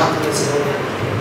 Grazie, Signore.